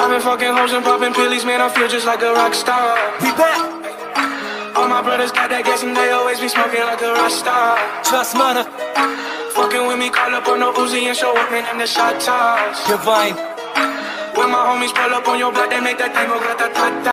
I've been fucking hoes and popping pillies, man, I feel just like a rock star. We back, All my brothers got that gas and they always be smoking like a rock star. trust mother. Fucking with me, call up on no Uzi and show up, man, them the shot toss. divine. When my homies pull up on your block, they make that thing go.